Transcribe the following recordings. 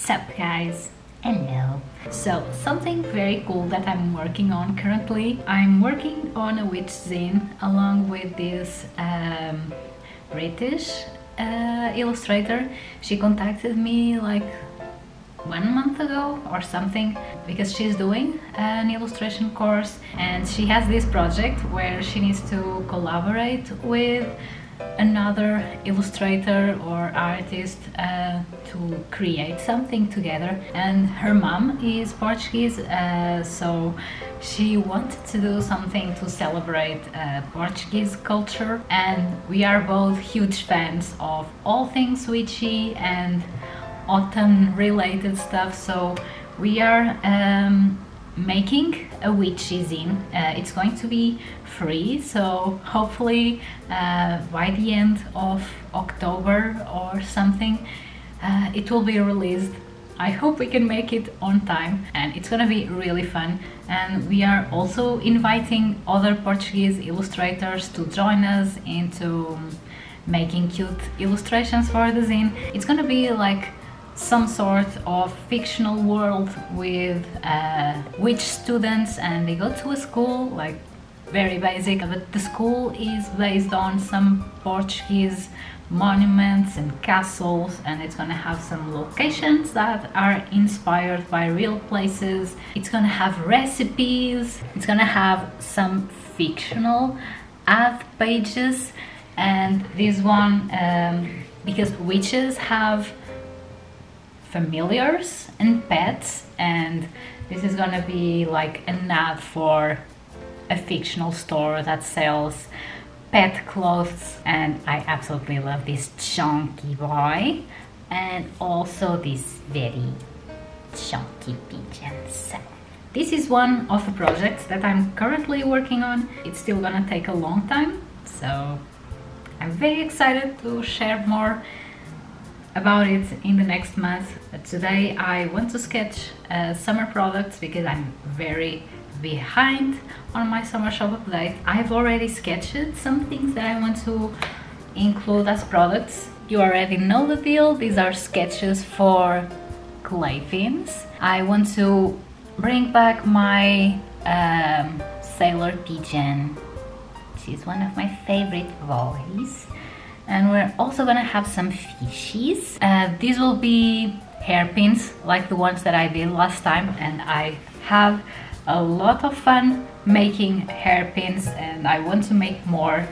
Sup guys? Hello. So something very cool that I'm working on currently. I'm working on a witch zine along with this um, British uh, illustrator. She contacted me like one month ago or something because she's doing an illustration course and she has this project where she needs to collaborate with another illustrator or artist uh, to create something together. And her mom is Portuguese uh, so she wanted to do something to celebrate uh, Portuguese culture. And we are both huge fans of all things witchy and autumn related stuff. So we are um, making a witchy zine. Uh, it's going to be free, so hopefully uh, by the end of October or something, uh, it will be released. I hope we can make it on time and it's gonna be really fun and we are also inviting other Portuguese illustrators to join us into making cute illustrations for the zine. It's gonna be like some sort of fictional world with uh, witch students and they go to a school like very basic but the school is based on some Portuguese monuments and castles and it's gonna have some locations that are inspired by real places. It's gonna have recipes it's gonna have some fictional ad pages and this one um, because witches have familiars and pets and this is gonna be like an ad for a fictional store that sells pet clothes and I absolutely love this chunky boy and also this very chunky pigeon. So this is one of the projects that I'm currently working on. It's still gonna take a long time so I'm very excited to share more about it in the next month. But today I want to sketch uh, summer products because I'm very behind on my summer shop update. I've already sketched some things that I want to include as products. You already know the deal. These are sketches for clay pins. I want to bring back my um, Sailor Pigeon. She's one of my favorite boys and we're also gonna have some fishies. Uh, these will be hairpins like the ones that I did last time and I have a lot of fun making hairpins and I want to make more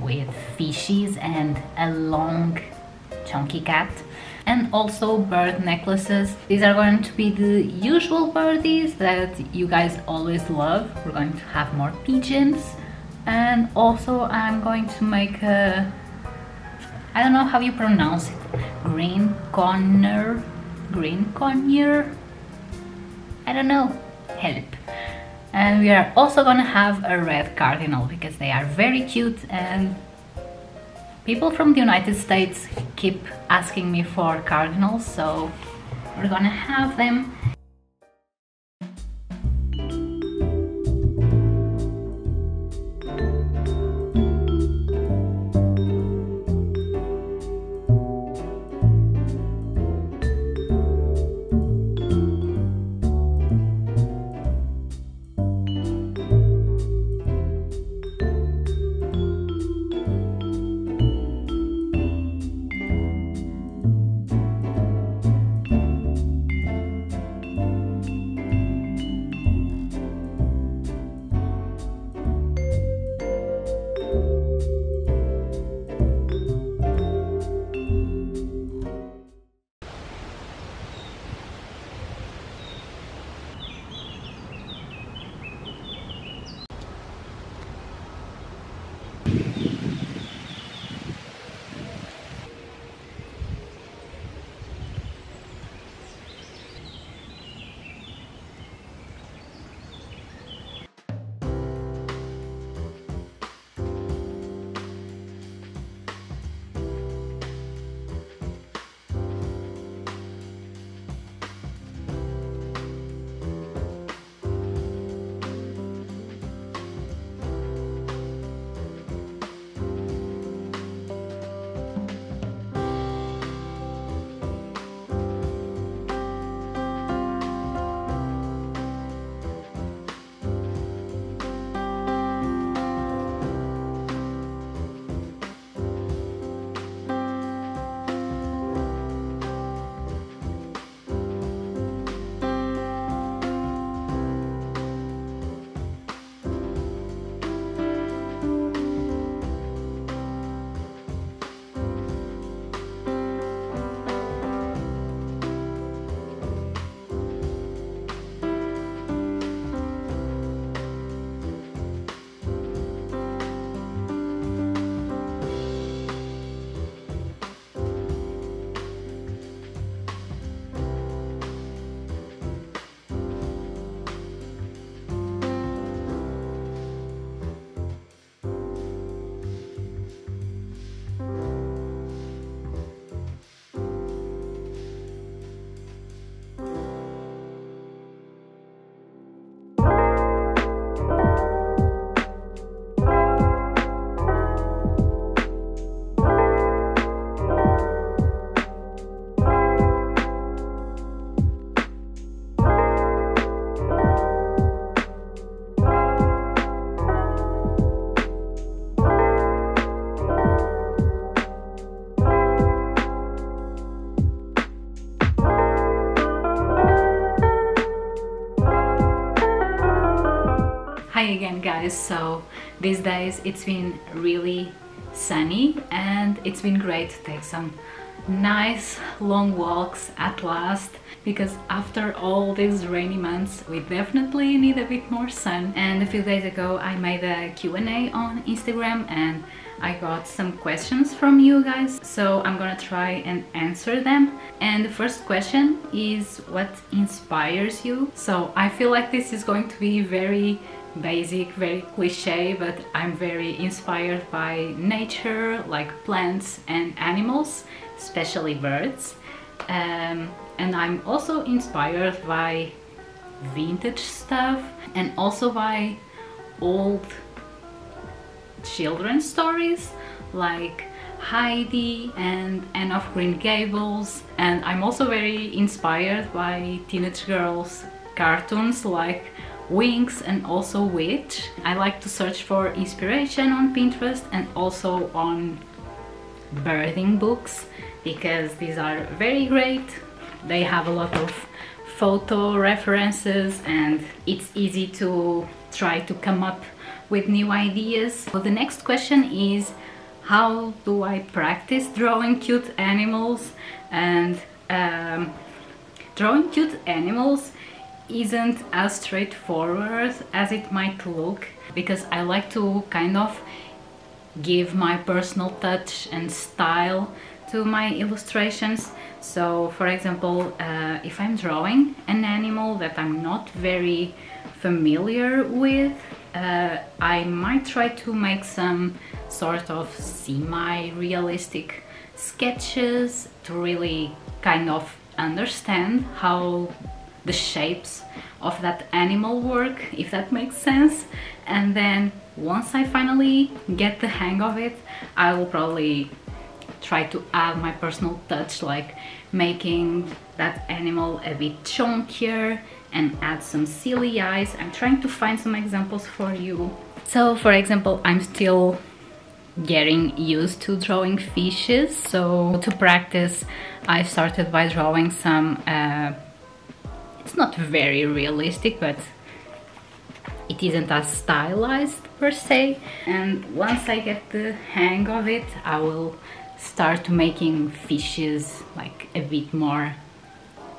with fishies and a long chunky cat and also bird necklaces. These are going to be the usual birdies that you guys always love. We're going to have more pigeons and also I'm going to make a I don't know how you pronounce it. Green corner, green conure. I don't know. Help. And we are also gonna have a red cardinal because they are very cute and people from the United States keep asking me for cardinals so we're gonna have them guys. So these days it's been really sunny and it's been great to take some nice long walks at last because after all these rainy months we definitely need a bit more sun. And a few days ago I made a Q&A on Instagram and I got some questions from you guys. So I'm gonna try and answer them. And the first question is what inspires you? So I feel like this is going to be very basic, very cliche, but I'm very inspired by nature, like plants and animals, especially birds. Um, and I'm also inspired by vintage stuff and also by old children's stories like Heidi and Anne of Green Gables and I'm also very inspired by teenage girls cartoons like Winx and also Witch. I like to search for inspiration on Pinterest and also on birding books because these are very great. They have a lot of photo references and it's easy to try to come up with new ideas. So the next question is how do I practice drawing cute animals and um, drawing cute animals isn't as straightforward as it might look because I like to kind of give my personal touch and style to my illustrations. So for example uh, if I'm drawing an animal that I'm not very familiar with uh, I might try to make some sort of semi-realistic sketches to really kind of understand how the shapes of that animal work, if that makes sense. And then once I finally get the hang of it, I will probably try to add my personal touch, like making that animal a bit chunkier and add some silly eyes. I'm trying to find some examples for you. So for example, I'm still getting used to drawing fishes. So to practice, I started by drawing some uh, it's not very realistic, but it isn't as stylized per se. And once I get the hang of it, I will start making fishes like a bit more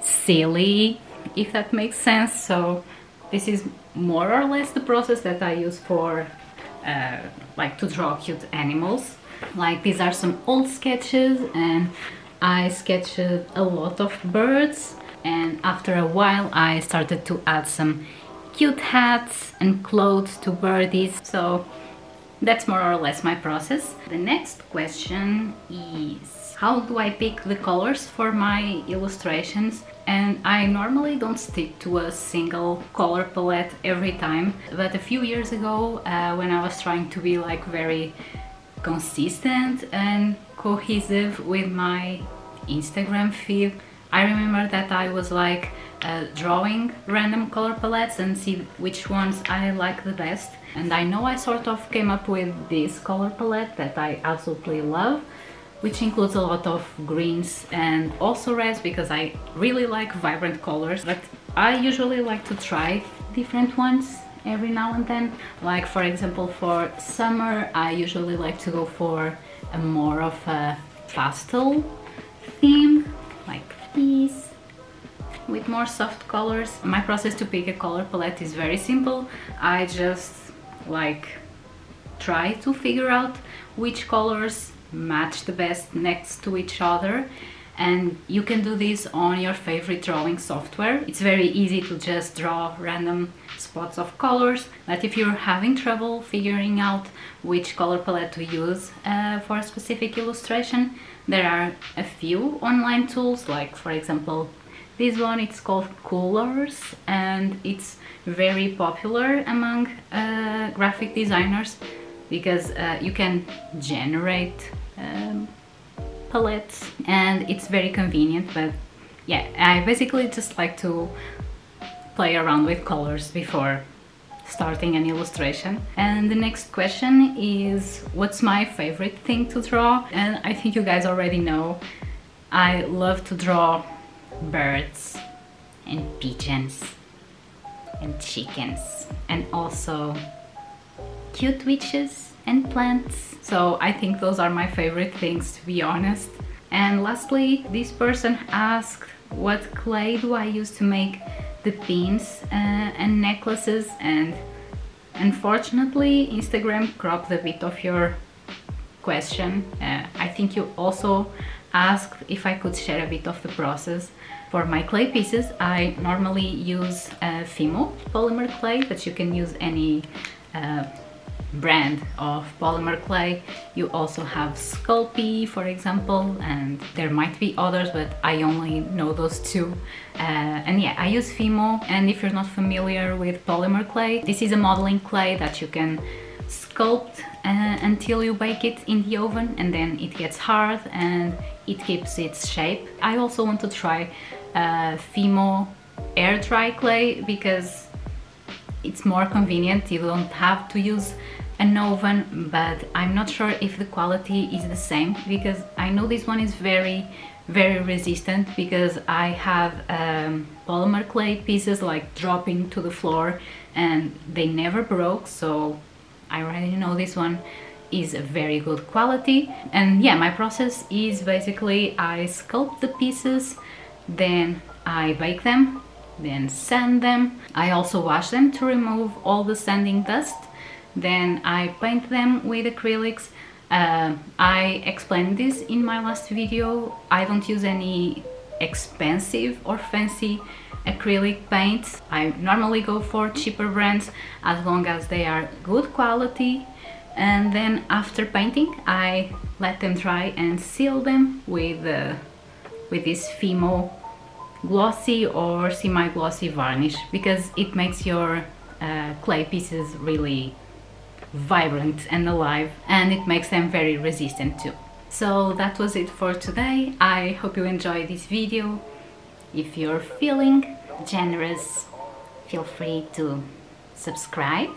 silly, if that makes sense. So this is more or less the process that I use for uh, like to draw cute animals. Like these are some old sketches and I sketched a lot of birds and after a while I started to add some cute hats and clothes to birdies so that's more or less my process. The next question is how do I pick the colors for my illustrations and I normally don't stick to a single color palette every time but a few years ago uh, when I was trying to be like very consistent and cohesive with my Instagram feed I remember that I was like uh, drawing random color palettes and see which ones I like the best. And I know I sort of came up with this color palette that I absolutely love which includes a lot of greens and also reds because I really like vibrant colors. But I usually like to try different ones every now and then. Like for example for summer I usually like to go for a more of a pastel theme like these with more soft colors. My process to pick a color palette is very simple. I just like try to figure out which colors match the best next to each other and you can do this on your favorite drawing software. It's very easy to just draw random spots of colors, but if you're having trouble figuring out which color palette to use uh, for a specific illustration, there are a few online tools, like for example, this one, it's called Coolors, and it's very popular among uh, graphic designers because uh, you can generate um, palettes and it's very convenient but yeah I basically just like to play around with colors before starting an illustration. And the next question is what's my favorite thing to draw? And I think you guys already know I love to draw birds and pigeons and chickens and also cute witches and plants. So I think those are my favorite things to be honest. And lastly, this person asked what clay do I use to make the pins uh, and necklaces and unfortunately Instagram cropped a bit of your question. Uh, I think you also asked if I could share a bit of the process. For my clay pieces, I normally use uh, Fimo polymer clay, but you can use any uh, brand of polymer clay. You also have Sculpey, for example, and there might be others, but I only know those two. Uh, and yeah, I use Fimo, and if you're not familiar with polymer clay, this is a modeling clay that you can sculpt uh, until you bake it in the oven and then it gets hard and it keeps its shape. I also want to try uh, Fimo air dry clay because it's more convenient, you don't have to use an oven but I'm not sure if the quality is the same because I know this one is very very resistant because I have um, polymer clay pieces like dropping to the floor and they never broke so I already know this one is a very good quality. And yeah my process is basically I sculpt the pieces then I bake them then sand them. I also wash them to remove all the sanding dust then I paint them with acrylics. Uh, I explained this in my last video. I don't use any expensive or fancy acrylic paints. I normally go for cheaper brands as long as they are good quality. And then after painting I let them dry and seal them with, uh, with this Fimo glossy or semi-glossy varnish because it makes your uh, clay pieces really vibrant and alive and it makes them very resistant too. So that was it for today. I hope you enjoyed this video. If you're feeling generous, feel free to subscribe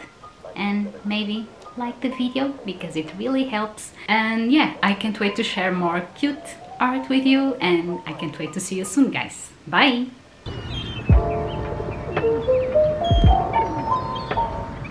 and maybe like the video because it really helps. And yeah, I can't wait to share more cute art with you and I can't wait to see you soon guys. Bye!